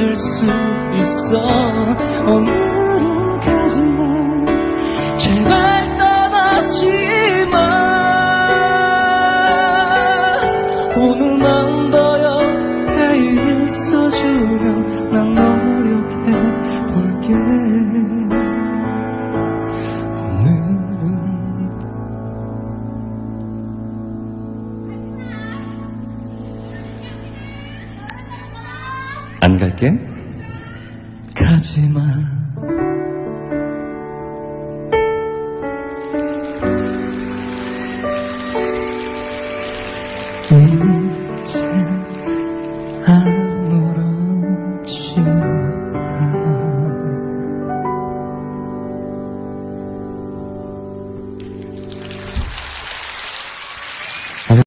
잊을 수 있어. 오늘은 가지마 제발 떠나지 마. 오늘만 더 안 갈게 가지마 음.